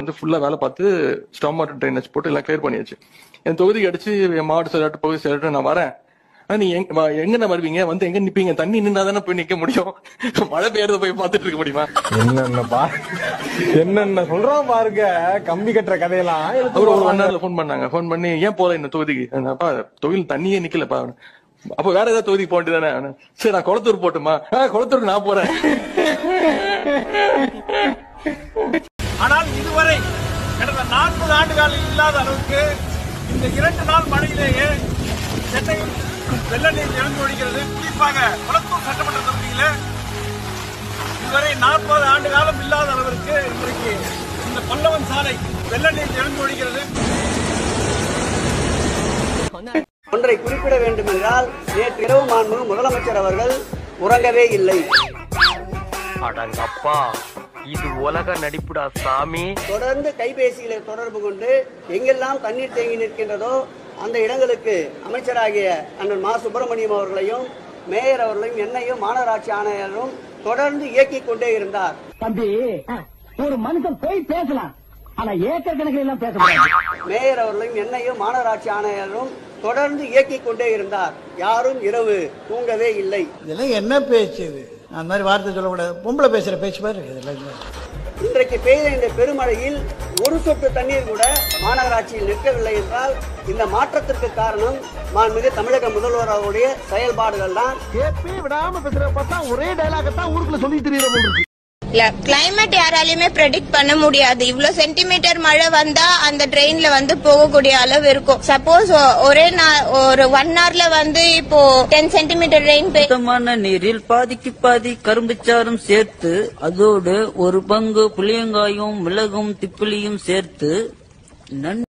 வந்து ஃபுல்லா வேலை பார்த்து ஸ்டாம் வாட்டர் ட்ரைனேஜ் போட்டு எல்லாம் கிளியர் பண்ணியாச்சு. என் தொகுதிக்கு அடிச்சு என் மாவட்ட செயலாட்டு பகுதி செயலாட்டு நான் வரேன். ஆனா நீ எங்க எங்கண்ணா வருவீங்க? வந்து எங்க நிப்பீங்க? தண்ணி நின்னா தானே போய் நிக்க முடியும். மழை பெய்யறத போய் பார்த்துட்டு இருக்க முடியுமா? என்னென்ன பா என்னென்ன சொல்றான் பாருங்க கம்பி கட்டுற கதையெல்லாம். அவர் ஒரு. ஒன் ஹவர்ல ஃபோன் பண்ணாங்க. ஃபோன் பண்ணி ஏன் போல இந்த தொகுதிக்கு? அப்பா தொகுதியில் தண்ணியே நிக்கலப்பா. அப்ப வேற ஏதாவது தொகுதிக்கு போக வேண்டியதானே? சரி நான் குளத்தூர் போட்டுமா? குளத்தூருக்கு நான் போறேன். ஆனால் நாற்பது ஆண்டுகளில் இல்லாத அளவுக்கு இந்த இரண்டு நாள் மழையிலேயே சென்னையில் வெள்ள நீர் நிரம்பி ஒழிக்கிறது குறிப்பாக குளத்தூர் சட்டமன்ற தொகுதியில இதுவரை நாற்பது ஆண்டு காலம் இல்லாத அளவிற்கு இன்றைக்கு இந்த பல்லவன் சாலை வெள்ள நீர் நிரம்பி ஒழிக்கிறது ஒன்றை குறிப்பிட வேண்டுமென்றால் நேற்று இரவு மாண்பு முதலமைச்சர் அவர்கள் உறங்கவே இல்லை. அடங்கப்பா. இது உலக நடிப்புடா சாமி. தொடர்ந்து கைபேசியில தொடர்பு கொண்டு எங்கெல்லாம் தண்ணீர் தேங்கி நிற்கின்றதோ அந்த இடங்களுக்கு அமைச்சராகிய அண்ணன் மா. சுப்பிரமணியம் அவர்களையும் மேயர் அவர்களையும் என்னையும் மாநகராட்சி ஆணையரும் தொடர்ந்து இயக்கிக் கொண்டே இருந்தார். தம்பி ஒரு மனுஷன் போய் பேசலாம். ஆனா ஏக்கர் கணக்கில் எல்லாம் பேச முடியாது. மேயர் அவர்களையும் என்னையும் மாநகராட்சி ஆணையரும் தொடர்ந்து இயக்கிக் கொண்டே இருந்தார். யாரும் இரவு தூங்கவே இல்லை. இதெல்லாம் என்ன பேச்சு இது? அந்த மாதிரி வார்த்தை சொல்லக்கூடாது. பொம்பளை பேசுற பேச்சு இல்லை. இன்றைக்கு பெய்த இந்த பெருமழையில் ஒரு சொட்டு தண்ணீர் கூட மாநகராட்சியில் நிற்கவில்லை என்றால் இந்த மாற்றத்திற்கு காரணம் மாண்புமிகு தமிழக முதல்வர் அவருடைய செயல்பாடுகள் தான் கேப்பே விடாம பேசுற பார்த்தா ஒரே டைலாக தான் ஊருக்குள்ள சொல்லி தெரியற போல இல்ல. கிளைமேட் யாராலையுமே ப்ரெடிக்ட் பண்ண முடியாது. இவ்வளவு சென்டிமீட்டர் மழை வந்தா அந்த ட்ரெயின்ல வந்து போகக்கூடிய அளவு இருக்கும். சப்போஸ் ஒரே நா- ஒரு ஒன் ஹவர்ல வந்து இப்போ டென் சென்டிமீட்டர் ரெயின் சுத்தமான நீரில் பாதிக்கு பாதி கரும்புச்சாறும் சேர்த்து அதோடு ஒரு பங்கு புளியங்காயும் மிளகும் திப்பிலியும் சேர்த்து நன்றி